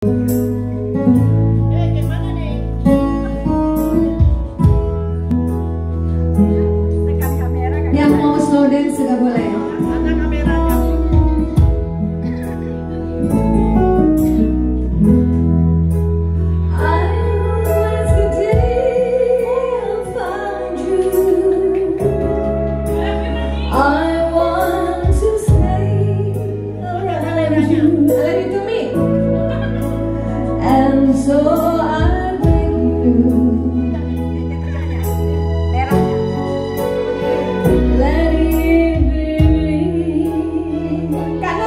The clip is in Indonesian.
Yang mau slow dance sudah boleh. Mata kamera. กัน